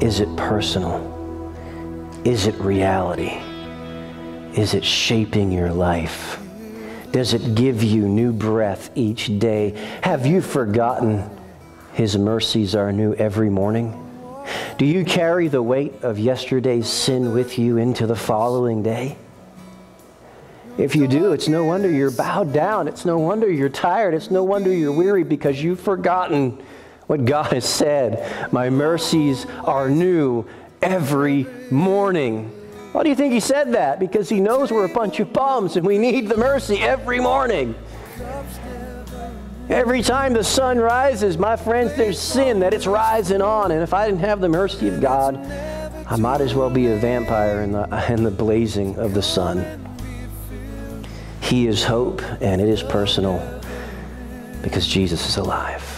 Is it personal? Is it reality? Is it shaping your life? Does it give you new breath each day? Have you forgotten His mercies are new every morning? Do you carry the weight of yesterday's sin with you into the following day? If you do, it's no wonder you're bowed down. It's no wonder you're tired. It's no wonder you're weary because you've forgotten what God has said. My mercies are new every morning. Why do you think he said that? Because he knows we're a bunch of bums and we need the mercy every morning. Every time the sun rises, my friends, there's sin that it's rising on. And if I didn't have the mercy of God, I might as well be a vampire in the, in the blazing of the sun. He is hope, and it is personal because Jesus is alive.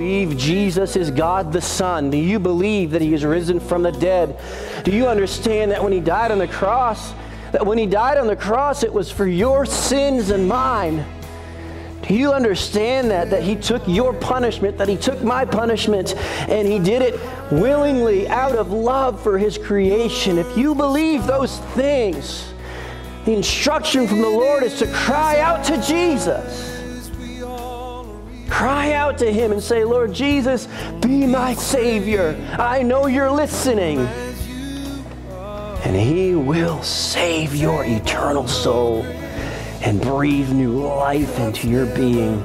Believe Jesus is God the Son. Do you believe that He is risen from the dead? Do you understand that when He died on the cross, that when He died on the cross, it was for your sins and mine? Do you understand that? That He took your punishment, that He took my punishment, and He did it willingly out of love for His creation. If you believe those things, the instruction from the Lord is to cry out to Jesus. Cry out to Him and say, Lord Jesus, be my Savior. I know you're listening. And He will save your eternal soul and breathe new life into your being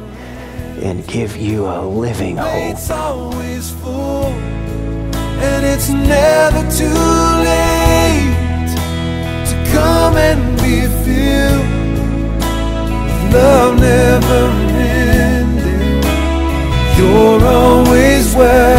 and give you a living hope. It's always full, and it's never too late to come and be filled. Love never where